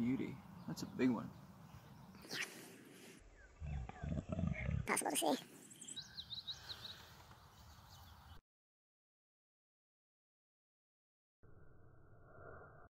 beauty. That's a big one. Possible to see.